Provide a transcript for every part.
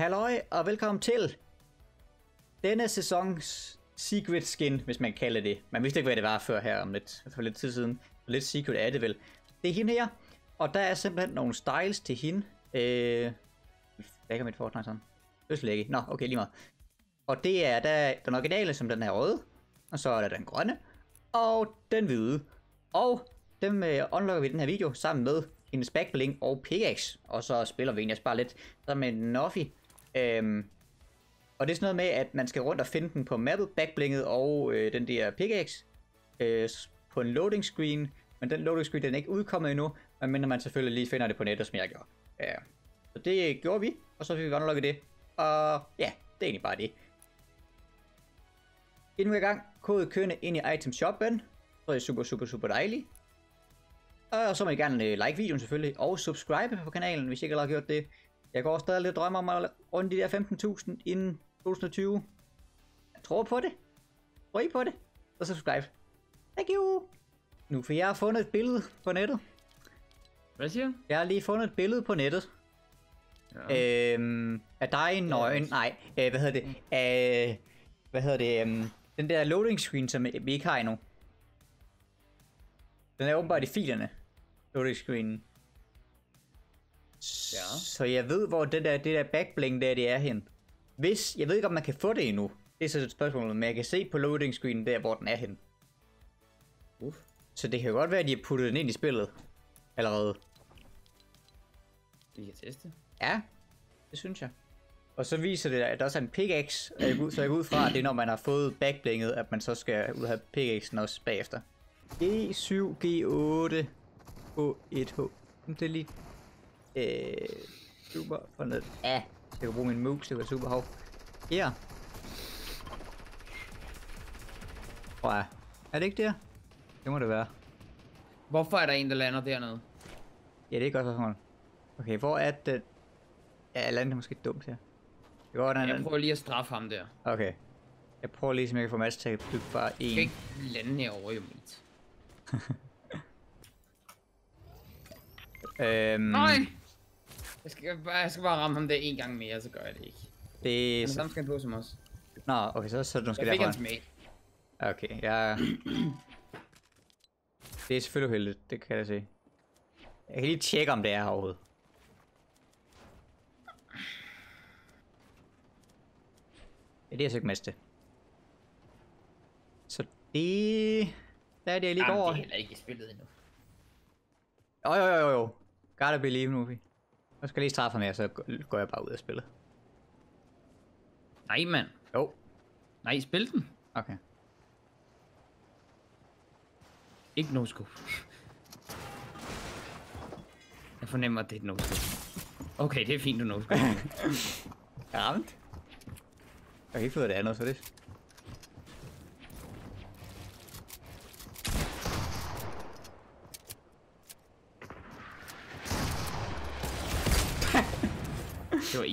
Halløj og velkommen til denne sæsons secret skin, hvis man kan kalde det. Man vidste ikke, hvad det var før her om lidt, for lidt tid siden. Lidt secret er det vel. Det er hende her, og der er simpelthen nogle styles til hende. Øh, hvad kan mit Fortnite sådan? Østlig ikke. Nå, okay, lige meget. Og det er der, den originale, som den er røde. Og så er der den grønne. Og den hvide. Og dem øh, unlocker vi i den her video sammen med hendes backbling og pickaxe. Og så spiller vi egentlig bare lidt sammen med Nuffy. Øhm, og det er sådan noget med, at man skal rundt og finde den på mappet, backblinget og øh, den der pickaxe øh, på en loading screen. Men den loading screen den er ikke udkommet endnu, medmindre man selvfølgelig lige finder det på nettet, som jeg gjorde. Ja. Så det gjorde vi, og så fik vi unlocket det. Og ja, det er egentlig bare det. Inden vi er i gang, kode kørende ind i item shoppen, så er det super, super, super dejligt. Og så må I gerne øh, like videoen selvfølgelig, og subscribe på kanalen, hvis I ikke allerede har gjort det. Jeg går stadig lidt drømme om at runde de der 15.000 inden 2020. Jeg tror på det. Tror I på det? Og subscribe. Thank you. Nu, for jeg har fundet et billede på nettet. Hvad siger du? Jeg har lige fundet et billede på nettet. Ja. Øhm, af dig nøgen. Nej, øh, hvad hedder det? Af, hvad hedder det? Øhm, den der loading screen, som vi ikke har endnu. Den er åbenbart i filerne. Loading screenen. Ja. Så jeg ved, hvor det der, det der backbling der, det er hen. Hvis, jeg ved ikke, om man kan få det endnu. Det er så et spørgsmål, men jeg kan se på loading screenen der, hvor den er hen. Uff. Så det kan godt være, at de har puttet den ind i spillet. Allerede. Vi kan teste. Ja, det synes jeg. Og så viser det, at der også er en pickaxe, og jeg går ud- så jeg går ud fra, at det er, når man har fået backblinget, at man så skal ud og have pickaxen også bagefter. G7, G8, H1H. Det er lige... Øh, super fornødt. Ja, jeg kan bruge min mus, det var super hov. Her. Tror jeg. Er det ikke der? Det må det være. Hvorfor er der en, der lander dernede? Ja, det er godt spørgsmål. Okay, hvor er det... Ja, eller andet er måske dumt her. Det går, den Jeg prøver lige at straffe ham der. Okay. Jeg prøver lige, så jeg kan få Mads til at bygge bare Du skal en. ikke lande herovre, jo mit. Øhm, Nej! Jeg skal, bare, jeg skal bare ramme ham der en gang mere, så gør jeg det ikke. Det Han er... er Så... samme skal på som os. Nå, okay, så, så er det måske Jeg fik hans mate. Okay, jeg... Det er selvfølgelig uheldigt, det kan jeg se. Jeg kan lige tjekke, om det er her overhovedet. Ja, det er så ikke mest det. Så det... Der er det, jeg lige går over. det er heller ikke spillet endnu. Jo, jo, jo, jo. Gotta believe, Nufi. Nu skal jeg lige straffe mere, så går jeg bare ud af spillet. Nej, mand. Jo. Nej, spil den. Okay. Ikke no scope. Jeg fornemmer, at det er et no scope. Okay, det er fint, du no scope. Jeg ramt. Jeg kan ikke få det andet, så det...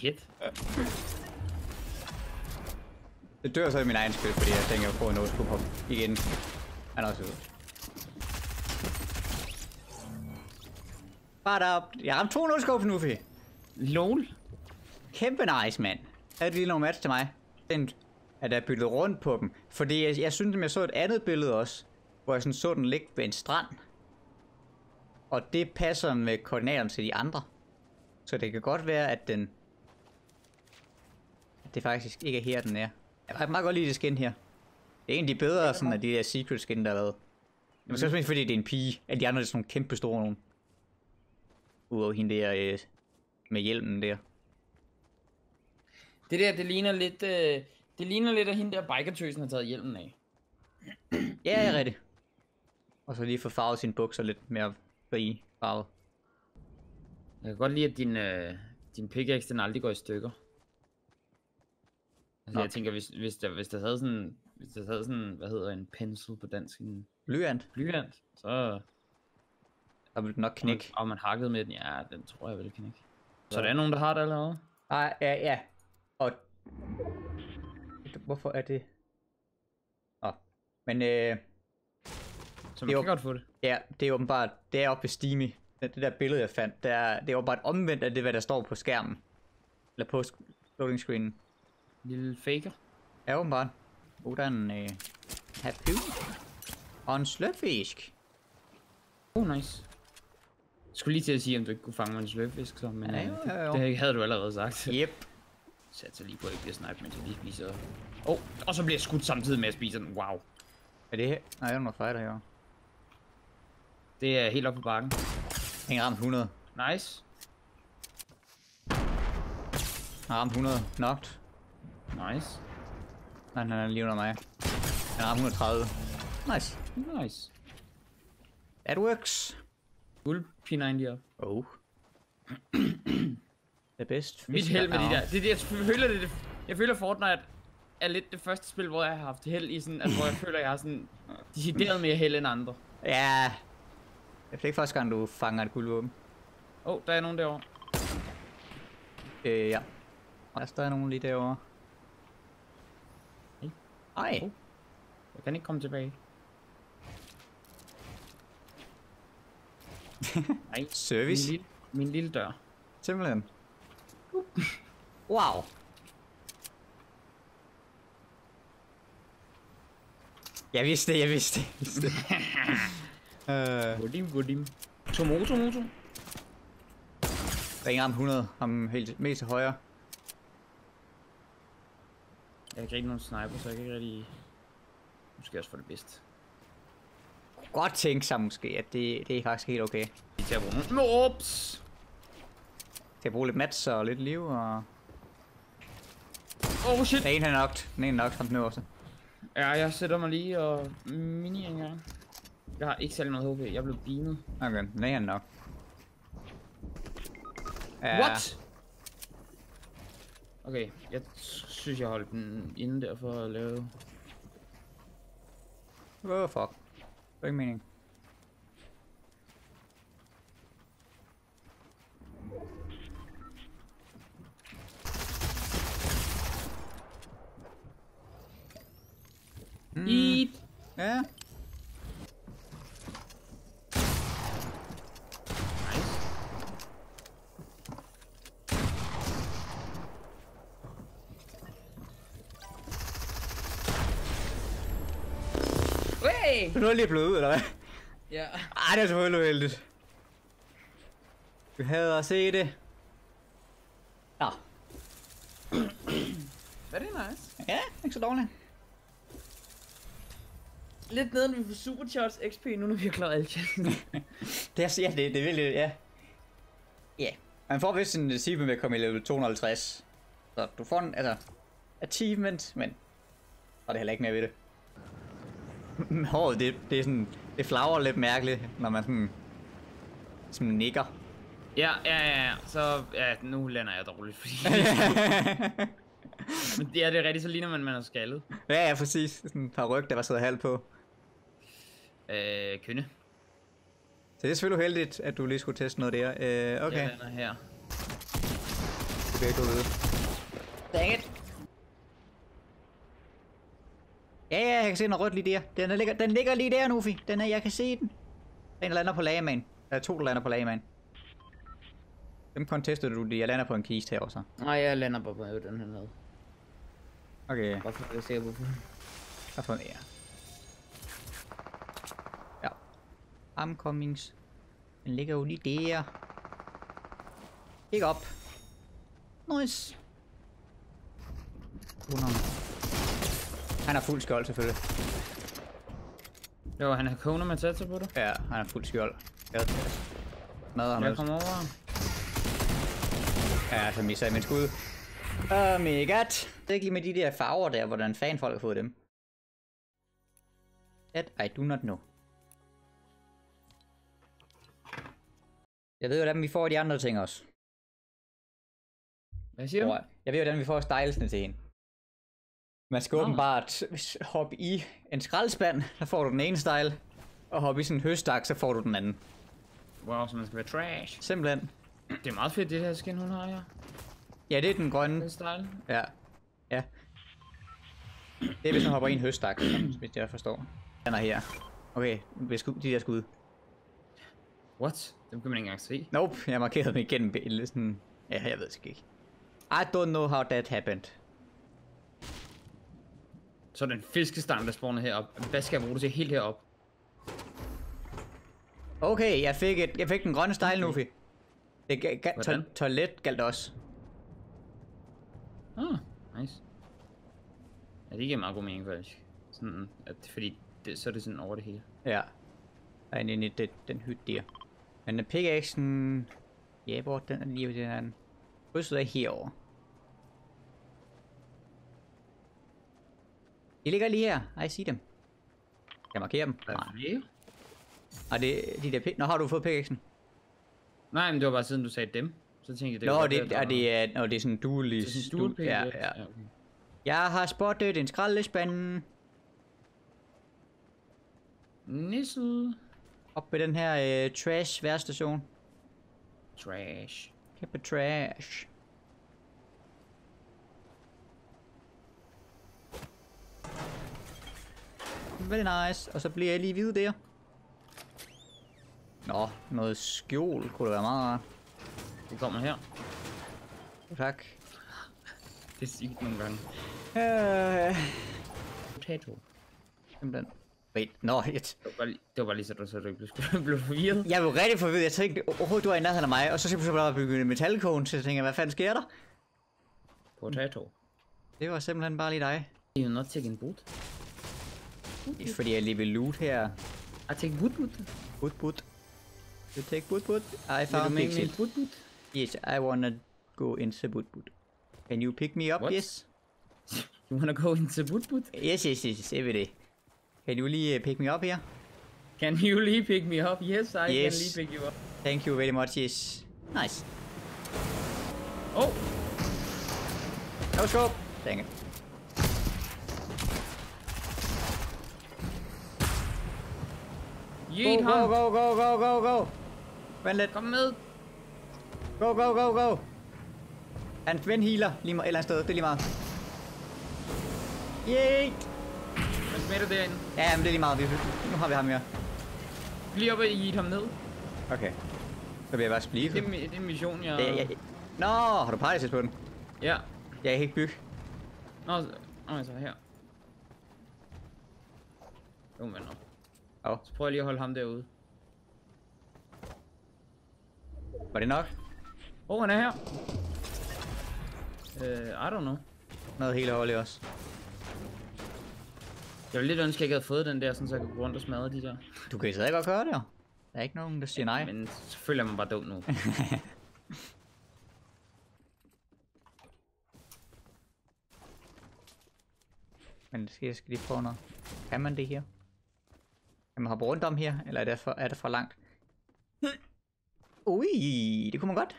hit. Det dør så i min egen spil, fordi jeg tænker på at nå scope ham igen. Han er også ude. Bare op. Jeg ramte to scope nu, Nufi. LOL. Kæmpe nice, mand. Er det lige nogle match til mig? Den, at jeg byttet rundt på dem. Fordi jeg, jeg synes, at jeg så et andet billede også, hvor jeg sådan så den ligge ved en strand. Og det passer med koordinaterne til de andre. Så det kan godt være, at den... At det faktisk ikke er her, den er. Jeg kan meget godt lide det skin her. Det er egentlig bedre sådan, af de der secret skin, der er lavet. Det er måske også mest, fordi det er en pige. Alle de andre er sådan nogle kæmpe store nogen. Udover hende der øh, med hjelmen der. Det der, det ligner lidt... Øh, det ligner lidt, at hende der bikertøsen har taget hjelmen af. Ja, ja, rigtigt. Og så lige få farvet sine bukser lidt mere fri farvet. Jeg kan godt lide, at din, øh, din pickaxe, den aldrig går i stykker. Altså, Nå. jeg tænker, hvis, hvis, der, hvis der havde sådan, hvis der havde sådan, hvad hedder en pencil på dansk, en Blyant. blyant, så Der vil den nok knække. og man hakkede med den, ja, den tror jeg vel knække. Så der er nogen, der har det allerede? Nej, ja, ja. Og... Hvorfor er det... Nå. Men øh, Så man Det er kan godt få det. ja, det er åbenbart... Det er oppe ved Steamy. Det, det der billede, jeg fandt, det er, det er åbenbart omvendt af det, hvad der står på skærmen. Eller på, loading screen. Lille faker. Ja, åbenbart. En øh, harpun. Og en sløfisk. Oh, nice. Jeg skulle lige til at sige, om du ikke kunne fange mig en sløvfisk, så, men Ja, øh, jo, jo, jo. det, havde du allerede sagt. Yep. Satser lige på, at jeg bliver snipet, mens jeg lige spiser. Åh, oh, og så bliver jeg skudt samtidig med at spise den. Wow. Er det her? Nej, der er noget fighter her. Det er helt op på bakken. Han ramt 100. Nice. Han ramt 100. Knocked. Nice. Nej, han er lige under mig. Han ramt 130. Nice. Nice. That works. Fuld P90 op. Oh. The best. Mit held med de er- der. Det, er det, jeg føler, det, det, jeg føler Fortnite er lidt det første spil, hvor jeg har haft held i sådan, at hvor jeg føler, jeg har sådan decideret mere held end andre. Ja. Er ikke første gang, du fanger et guldvåben. Åh, oh, der er nogen derovre. Øh, ja. Der er stadig nogen lige derovre. Ej. Oh. Jeg kan ikke komme tilbage. Nej, min Service. lille, min lille dør. Simpelthen. Wow. Jeg vidste det, jeg vidste det. Jeg vidste det. øh, Godim, godim. Tomoto, moto. der er ingen ramt 100. Ham helt mest til højre. Jeg har ikke rigtig nogen sniper, så jeg kan ikke rigtig... Måske også få det bedst. Godt tænke sig måske, at det, det er faktisk helt okay. Vi tager bruge nogle... Ups! Til at bruge lidt mats og lidt liv og... Oh shit! Den ene er knocked. Den ene er knocked, ham den øverste. Ja, jeg sætter mig lige og mini en gang. Jeg har ikke særlig meget HP. Jeg blevet beamet. Okay, den ene er nok. Ja, What? Okay, jeg synes, jeg holdt den inde der for at lave... Oh, fuck. Det er ikke mening. Mm, Eat! ja. Nice. Hey! Du er lige blevet ud, eller hvad? Ja. Ej, det er selvfølgelig uheldigt. Du havde at se det. Nå, Very nice. ja, ikke så dårligt. Lidt neden vi får Supercharge XP nu, når vi har klaret alt Det er, ja, det, det er virkelig, ja. Ja, man får vist en achievement ved at komme i level 250. Så du får en, altså, achievement, men og det er heller ikke mere ved det. Håret, det, det er sådan, det flager lidt mærkeligt, når man sådan, sådan nikker. Ja, ja, ja, ja. Så, ja, nu lander jeg dårligt, fordi... Men det er det rigtigt, så ligner man, man er skaldet. ja, ja, præcis. Sådan et par ryg, der var siddet halvt på. Øh, kønne. Så det er selvfølgelig uheldigt, at du lige skulle teste noget der. Øh, okay, Jeg lander her. det bliver ikke ud. Dang it. Ja, ja, jeg kan se den er rødt lige der. Den, er, ligger, den ligger lige der, Nufi. Den er, jeg kan se den. Den lander på lagman. Der er to, der lander på lagman. Dem contestede du lige. Jeg lander på en kiste her også. Nej, jeg lander bare på den her nede. Okay, Bare for at jeg er sikker på. jeg får en ja. Armcomings. Den ligger jo lige der. Kig op. Nice. 100. Han har fuld skjold selvfølgelig. Jo, han har koner med tatser på det. Ja, han har fuld skjold. Jeg smadrer ham Jeg kommer over. Ja, så misser jeg mit skud. Oh my god. Det er ikke lige med de der farver der, hvordan fan folk har fået dem. That I do not know. Jeg ved hvordan vi får de andre ting også. Hvad siger du? Jeg. Ved hvordan vi får stylesene til en. Man skal Nå. åbenbart hoppe i en skraldespand, så får du den ene style. Og hoppe i sådan en høstak, så får du den anden. Wow, så man skal være trash. Simpelthen. Det er meget fedt, det her skin, hun har her. Ja, det er den grønne. Den style. Ja. Ja. Det er hvis man hopper i en høstak, hvis jeg forstår. Den er her. Okay, bliver skud, de der skud. What? Dem kan man ikke engang se. Nope, jeg markerede dem igennem. Sådan... Ja, jeg ved ikke. I don't know how that happened. Så er der en fiskestang, der spawner herop. Hvad skal jeg bruge det til helt herop? Okay, jeg fik, et, jeg fik den grønne style, Nufi. Det ga, ga, to, toilet galt også. Ah, nice. Ja, det giver meget god mening faktisk. Sådan, at, fordi det, så er det sådan over det hele. Ja. Er inde i det, den hytte der. Men den pickaxen... Ja, hvor den er lige ved den anden. Krydset er herovre. De ligger lige her. Ej, se dem. Kan jeg markere dem? Hvad Nej. Og det, de der. Nå, har du fået pickaxen? Nej, men det var bare siden du sagde dem. Så tænkte jeg, det Nå, var det, er, der det er, nå, det er sådan dual... var- det er sådan dual pick, ja, ja. okay. Jeg har spottet en skraldespand Nissel. op ved den her øh, trash værstation. Trash. Kæmpe trash. Very nice. Og så bliver jeg lige hvide der. Nå, noget skjul kunne det være meget rart. Det kommer her. Tak. Det er sygt nogle gange. Øh, Potato. simpelthen. Wait, nå, jeg, Det var det var lige så, du, så du ikke blev, blev forvirret. jeg blev rigtig forvirret. Jeg tænkte overhovedet, du var i nærheden af mig. Og så simpelthen bare bygget en metalkone, så jeg tænkte, hvad fanden sker der? Potato. Det var simpelthen bare lige dig. You're not taking boot. Fordi jeg lige vil loot her. I take boot boot. Put put. You take put put. I found pixel. boot boot? Yes, I wanna go into boot boot. Can you pick me up? What? Yes. You wanna go into boot boot? Yes, yes, yes, yes, every day. Can you lige uh, pick me up here? Can you lige pick me up? Yes, I Yes. can lige pick you up. Thank you very much, yes. Nice. Oh, No scope. Dang it. Go, go, ham. go, go, go, go, go. Vent lidt. Kom med. Go, go, go, go. Han ven healer lige meget, et eller andet sted. Det er lige meget. Yay! Hvad smitter derinde? Ja, men det er lige meget. Vi, nu har vi ham her. Bliv oppe og yeet ham ned. Okay. Så vil jeg bare splife. Det er, det er en mission, jeg... Ja, ja, ja. Nå, har du party på den? Ja. Jeg kan ikke bygge. Nå, så- nå, altså her. Jo, men nå. Oh, Så prøver jeg lige at holde ham derude. var det nok? Åh, oh, han er her. Uh, I don't know. Noget helt hold i os. Jeg ville lidt ønske, at jeg ikke havde fået den der, sådan, så jeg kunne gå rundt og smadre de der. Du kan stadig godt gøre det jo. Der er ikke nogen, der siger nej. Men så føler jeg mig bare dum nu. Men skal, jeg skal lige prøve noget. Kan man det her? Kan man hoppe rundt om her? Eller er det for, er det for langt? Ui, det kunne man godt.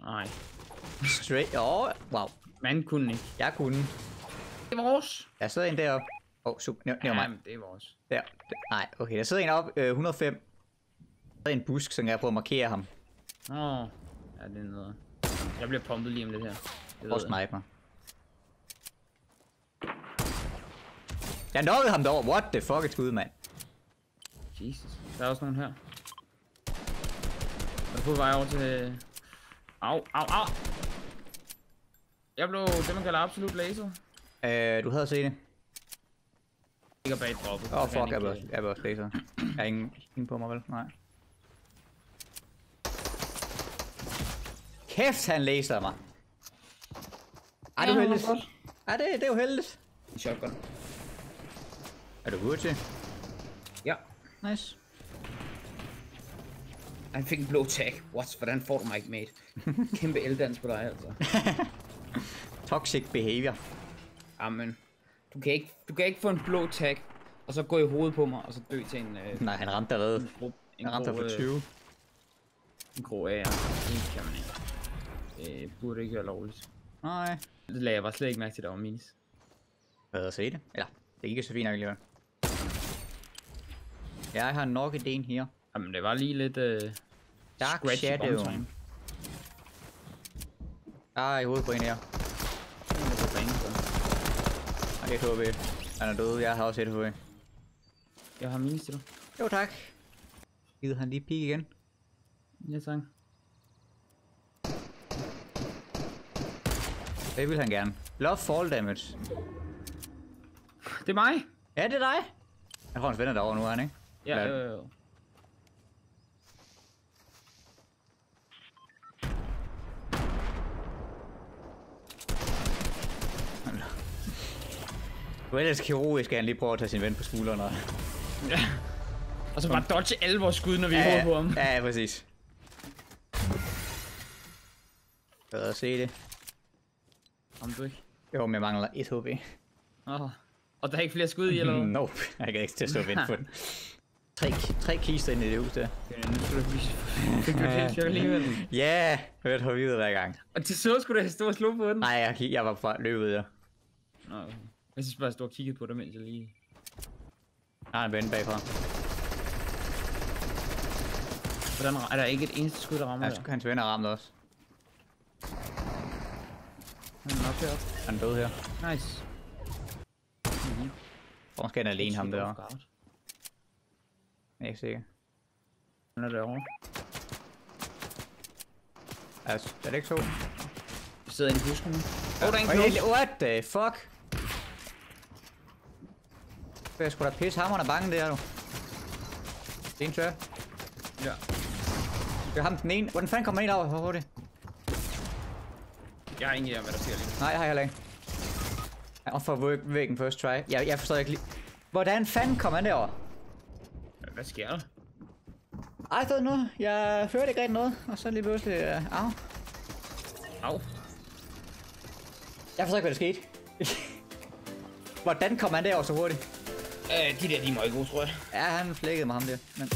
Nej, Straight. Åh, oh, wow. man kunne ikke. Jeg kunne. Det er vores. Der sidder en deroppe. Åh, oh, super. Never, never mind. Jamen, det er vores. Der. Nej, okay. Der sidder en op øh, 105. Der er en busk, som jeg prøver at markere ham. Nå, ja, det er noget. Jeg bliver pumpet lige om lidt her. Det Prøv snipe mig. Jeg nåede ham derovre. What the fuck, et skud, mand. Jesus. Der er også nogen her. Er du på vej over til... Au, au, au! Jeg blev det, man kalder absolut laser. Øh, du havde set det. Ligger bag droppet. Åh, oh, fuck, jeg han var, ikke, jeg også laser. Jeg har ingen, ingen på mig, vel? Nej. Kæft, han laser mig. Ej, det er Ja, jo han var heldigt. godt. Ej, det, det er jo heldigt. øh, Shotgun. Er du hurtig? Nice. Han fik en blå tag. What? Hvordan får du mig ikke, mate? Kæmpe eldans på dig, altså. Toxic behavior. Amen. Du kan, ikke, du kan ikke få en blå tag, og så gå i hovedet på mig, og så dø til en, øh, Nej, han ramte allerede. en grå... En Han ramte for øh, 20. En grå ære. Det kan man ikke. Det burde ikke være lovligt. Nej. Det lagde jeg bare slet ikke mærke til, der var minis. Jeg havde set det. Eller, det gik så fint nok alligevel. Jeg har nok ideen her. Jamen, det var lige lidt... Øh, Dark Shadow. Der er i hovedet på en her. Det er. Og et HV. Han er død. Jeg har også et HV. Jeg har minis til dig. Jo, tak. Gider han lige pik igen? Ja, tak. Det vil han gerne. Love fall damage. Det er mig. Ja, det er dig. Jeg tror, hans venner derovre nu, er han ikke? Ja, Ja. øh, øh. Du er ellers kirurgisk, at han lige prøver at tage sin ven på skulderen. Og... ja. Og så bare dodge alle vores skud, når vi er ja, på ham. ja, ja, præcis. Bedre at se det. Om du ikke. Jo, men jeg mangler 1 HP. Oh. Og der er ikke flere skud i, eller hvad? Nope, jeg kan ikke til at stå og vente på den. Tre, tre kister ind i det hus der. Ja, nu skal du vise. Fik du det helt alligevel. Ja, hørte har vi ud hver gang. Og til så skulle du stå og slå på den. Nej, jeg, jeg var bare løbet der. Nå, okay. Jeg synes bare, jeg stod og kiggede på dig, mens jeg lige... Der er en ven bagfra. Hvordan er der ikke et eneste skud, der rammer Hans, der? hans ven er ramt også. Han er nok heroppe. Han er død her. Nice. Mhm. Hvor måske han alene ham derovre. Jeg er ikke sikker. Han er derovre. Altså, er det ikke så? Jeg sidder inde i busken nu. Åh, oh, der er en close. What the fuck? Jeg skulle da pisse hammerne bange der, du. Det er en tør. Ja. Det er ham den ene. Hvordan fanden kommer en over så hurtigt? Jeg har ingen idé om, hvad der sker lige nu. Nej, jeg har heller ikke. Er for væg- væggen first try. Jeg, jeg forstår ikke lige. Hvordan fanden kom han derover? Hvad sker der? Ej, det nu. Jeg hørte ikke rigtig noget. Og så lige pludselig... Uh, au. Au. Jeg forstår ikke, hvad der skete. Hvordan kom han derover så hurtigt? Øh, de der, de må ikke gå, tror jeg. Ja, han flækkede mig ham der. Men